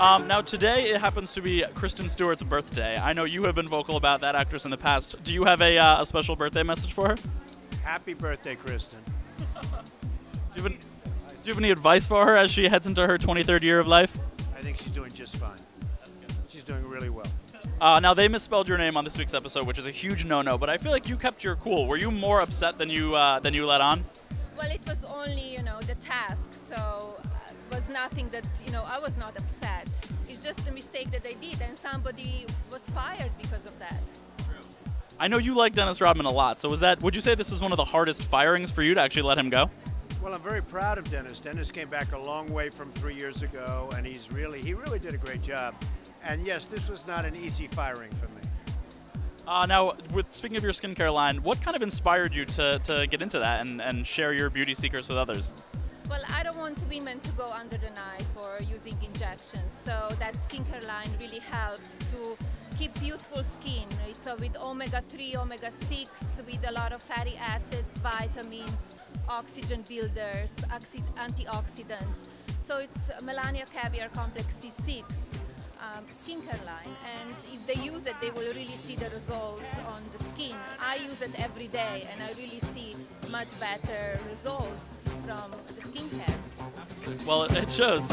Um, now, today it happens to be Kristen Stewart's birthday. I know you have been vocal about that actress in the past. Do you have a, uh, a special birthday message for her? Happy birthday, Kristen. you, have any, do you have any advice for her as she heads into her 23rd year of life? I think she's doing just fine. She's doing really well. Uh, now, they misspelled your name on this week's episode, which is a huge no-no. But I feel like you kept your cool. Were you more upset than you uh, than you let on? Well, it was only, you know, the task, so it was nothing that, you know, I was not upset. It's just a mistake that I did, and somebody was fired because of that. I know you like Dennis Rodman a lot. So was that? Would you say this was one of the hardest firings for you to actually let him go? Well, I'm very proud of Dennis. Dennis came back a long way from three years ago, and he's really, he really did a great job. And yes, this was not an easy firing for me. Uh, now, with speaking of your skincare line, what kind of inspired you to, to get into that and, and share your beauty secrets with others? Well, I don't want women to go under the knife or using injections, so that skincare line really helps to keep youthful skin. Uh, with omega-3, omega-6, with a lot of fatty acids, vitamins, oxygen builders, antioxidants. So it's Melania Caviar Complex C6 um, skincare line, and if they use it, they will really see the results on the skin. I use it every day, and I really see much better results from. Well, it, it shows.